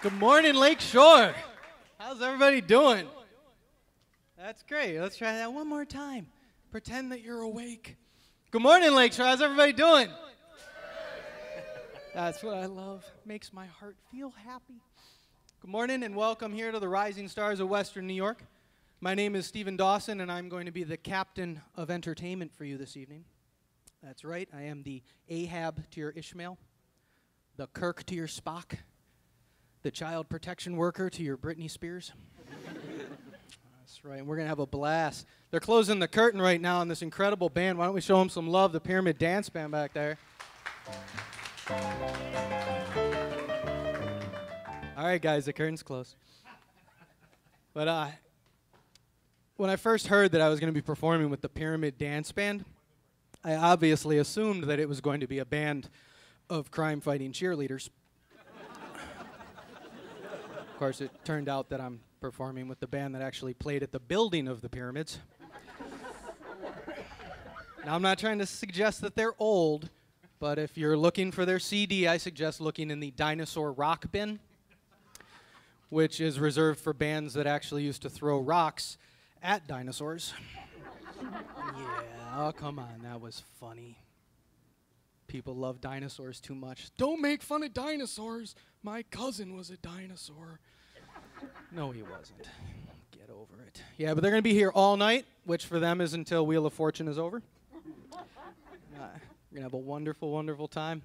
Good morning, Lake Shore. How's everybody doing? That's great. Let's try that one more time. Pretend that you're awake. Good morning, Lake Shore. How's everybody doing? That's what I love. Makes my heart feel happy. Good morning and welcome here to the Rising Stars of Western New York. My name is Stephen Dawson, and I'm going to be the captain of entertainment for you this evening. That's right, I am the Ahab to your Ishmael, the Kirk to your Spock, the child protection worker to your Britney Spears. That's right, and we're going to have a blast. They're closing the curtain right now on this incredible band. Why don't we show them some love, the Pyramid Dance Band back there? All right, guys, the curtain's closed. But uh, when I first heard that I was going to be performing with the Pyramid Dance Band, I obviously assumed that it was going to be a band of crime fighting cheerleaders. Of course, it turned out that I'm performing with the band that actually played at the building of the pyramids. now, I'm not trying to suggest that they're old, but if you're looking for their CD, I suggest looking in the Dinosaur Rock Bin, which is reserved for bands that actually used to throw rocks at dinosaurs. yeah, oh, come on, that was funny. People love dinosaurs too much. Don't make fun of dinosaurs. My cousin was a dinosaur. no, he wasn't. Get over it. Yeah, but they're going to be here all night, which for them is until Wheel of Fortune is over. Uh, we're going to have a wonderful, wonderful time.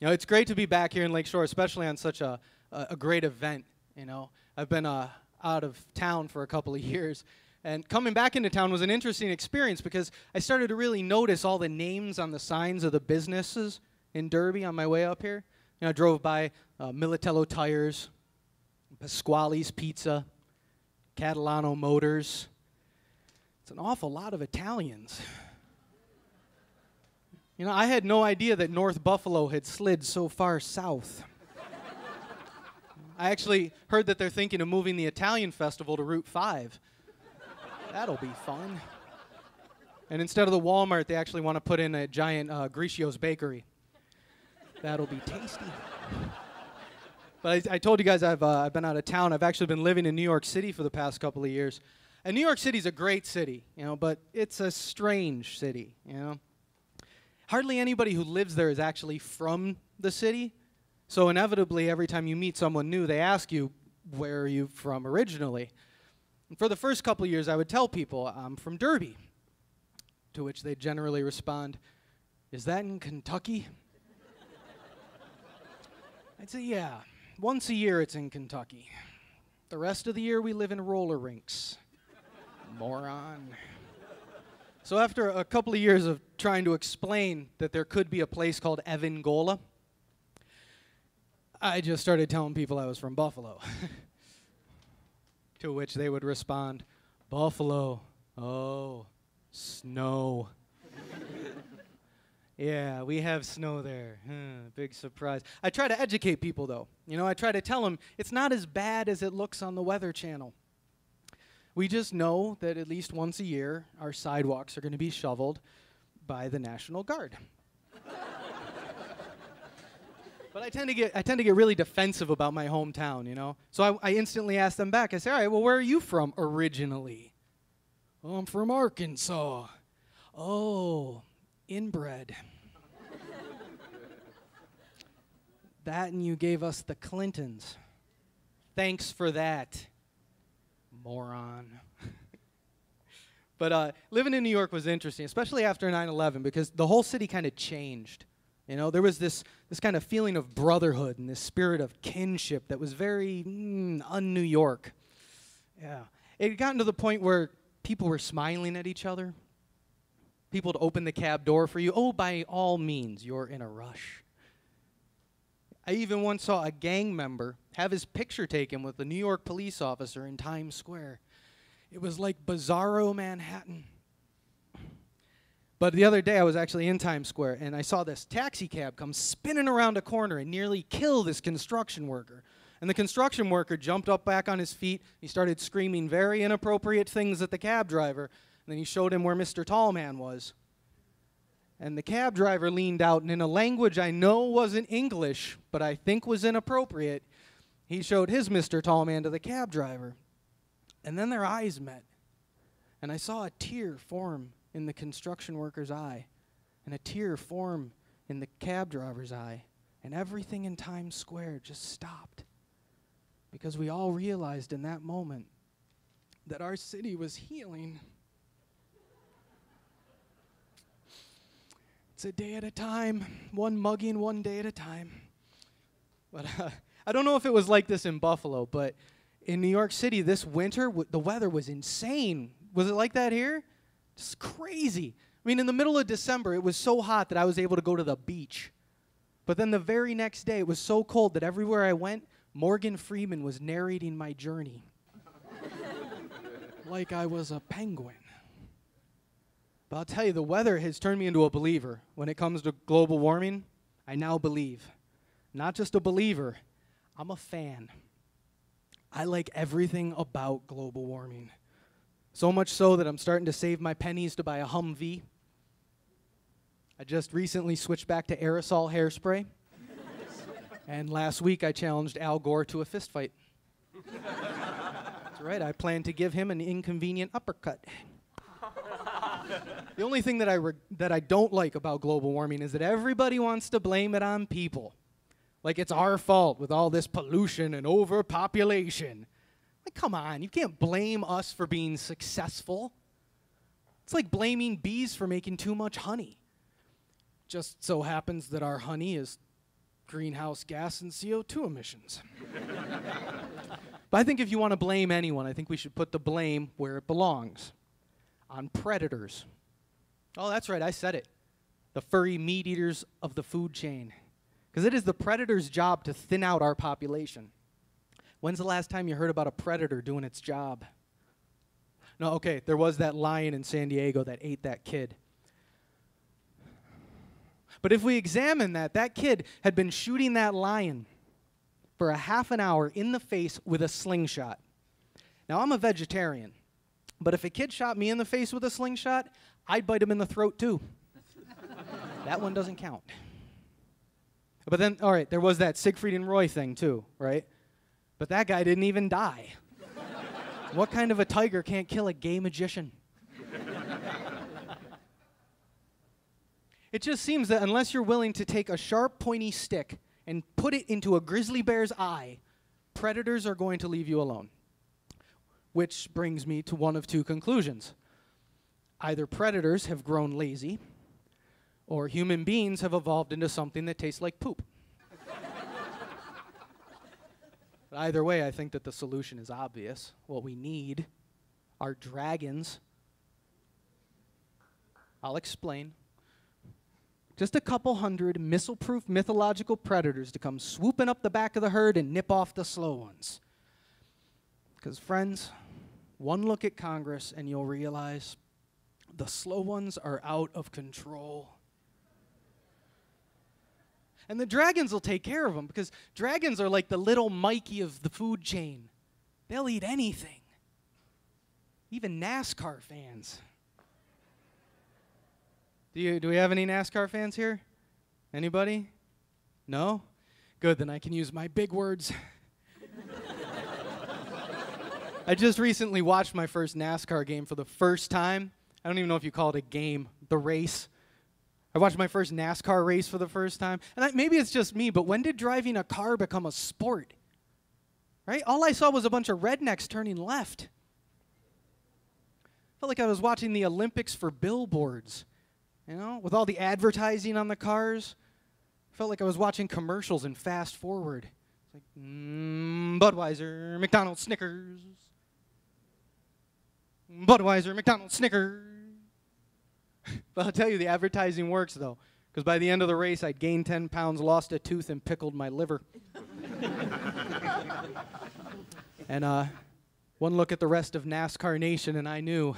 You know, it's great to be back here in Lakeshore, especially on such a, a, a great event. You know, I've been uh, out of town for a couple of years, and coming back into town was an interesting experience because I started to really notice all the names on the signs of the businesses in Derby on my way up here. You know, I drove by uh, Militello Tires, Pasquale's Pizza, Catalano Motors. It's an awful lot of Italians. You know, I had no idea that North Buffalo had slid so far south. I actually heard that they're thinking of moving the Italian festival to Route 5. That'll be fun. And instead of the Walmart, they actually want to put in a giant uh, bakery. That'll be tasty. But I, I told you guys I've, uh, I've been out of town. I've actually been living in New York City for the past couple of years. And New York City's a great city, you know, but it's a strange city, you know hardly anybody who lives there is actually from the city. So inevitably, every time you meet someone new, they ask you, Where are you from originally? And for the first couple years, I would tell people, I'm from Derby. To which they generally respond, Is that in Kentucky? I'd say, Yeah. Once a year, it's in Kentucky. The rest of the year, we live in roller rinks. Moron. So after a couple of years of trying to explain that there could be a place called Evangola, I just started telling people I was from Buffalo. to which they would respond, Buffalo, oh, snow. yeah, we have snow there. Huh, big surprise. I try to educate people, though. You know, I try to tell them it's not as bad as it looks on the Weather Channel. We just know that at least once a year, our sidewalks are going to be shoveled by the National Guard. But I tend to get I tend to get really defensive about my hometown, you know. So I, I instantly ask them back. I say, "All right, well, where are you from originally?" "Oh, I'm from Arkansas." "Oh, inbred." that and you gave us the Clintons. Thanks for that moron. but uh, living in New York was interesting, especially after 9 11, because the whole city kind of changed. You know, there was this, this kind of feeling of brotherhood and this spirit of kinship that was very mm, un New York. Yeah. It had gotten to the point where people were smiling at each other. People would open the cab door for you. Oh, by all means, you're in a rush. I even once saw a gang member have his picture taken with a New York police officer in Times Square. It was like bizarro Manhattan. But the other day I was actually in Times Square and I saw this taxi cab come spinning around a corner and nearly kill this construction worker. And the construction worker jumped up back on his feet. He started screaming very inappropriate things at the cab driver. And then he showed him where Mr. Tallman was. And the cab driver leaned out, and in a language I know wasn't English, but I think was inappropriate, He showed his Mr. Tall Man to the cab driver. And then their eyes met. And I saw a tear form in the construction worker's eye, and a tear form in the cab driver's eye, and everything in Times Square just stopped. Because we all realized in that moment that our city was healing. It's a day at a time, one mugging one day at a time. But uh, I don't know if it was like this in Buffalo, but in New York City this winter, w- the weather was insane. Was it like that here? Just crazy. I mean, in the middle of December, it was so hot that I was able to go to the beach. But then the very next day, it was so cold that everywhere I went, Morgan Freeman was narrating my journey. like I was a penguin. But I'll tell you, the weather has turned me into a believer. When it comes to global warming, I now believe. Not just a believer, I'm a fan. I like everything about global warming. So much so that I'm starting to save my pennies to buy a Humvee. I just recently switched back to aerosol hairspray. and last week I challenged Al Gore to a fistfight. That's right, I plan to give him an inconvenient uppercut. the only thing that I, re- that I don't like about global warming is that everybody wants to blame it on people. Like it's our fault with all this pollution and overpopulation. Like, come on, you can't blame us for being successful. It's like blaming bees for making too much honey. Just so happens that our honey is greenhouse gas and CO2 emissions. but I think if you want to blame anyone, I think we should put the blame where it belongs on predators. Oh, that's right, I said it. The furry meat eaters of the food chain. Because it is the predator's job to thin out our population. When's the last time you heard about a predator doing its job? No, okay, there was that lion in San Diego that ate that kid. But if we examine that, that kid had been shooting that lion for a half an hour in the face with a slingshot. Now, I'm a vegetarian, but if a kid shot me in the face with a slingshot, I'd bite him in the throat too. that one doesn't count. But then, all right, there was that Siegfried and Roy thing too, right? But that guy didn't even die. what kind of a tiger can't kill a gay magician? it just seems that unless you're willing to take a sharp, pointy stick and put it into a grizzly bear's eye, predators are going to leave you alone. Which brings me to one of two conclusions. Either predators have grown lazy, or human beings have evolved into something that tastes like poop. but either way, I think that the solution is obvious. What we need are dragons. I'll explain. Just a couple hundred missile proof mythological predators to come swooping up the back of the herd and nip off the slow ones. Because, friends, one look at Congress and you'll realize the slow ones are out of control. And the dragons will take care of them because dragons are like the little Mikey of the food chain. They'll eat anything, even NASCAR fans. Do, you, do we have any NASCAR fans here? Anybody? No? Good, then I can use my big words. I just recently watched my first NASCAR game for the first time. I don't even know if you call it a game, the race. I watched my first NASCAR race for the first time. And I, maybe it's just me, but when did driving a car become a sport? Right? All I saw was a bunch of rednecks turning left. Felt like I was watching the Olympics for billboards, you know, with all the advertising on the cars. Felt like I was watching commercials and fast forward. It's like mm, Budweiser, McDonald's, Snickers. Budweiser, McDonald's, Snickers. but I'll tell you, the advertising works though, because by the end of the race, I'd gained 10 pounds, lost a tooth, and pickled my liver. and uh, one look at the rest of NASCAR Nation, and I knew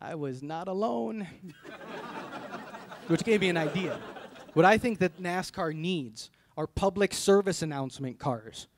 I was not alone. Which gave me an idea. What I think that NASCAR needs are public service announcement cars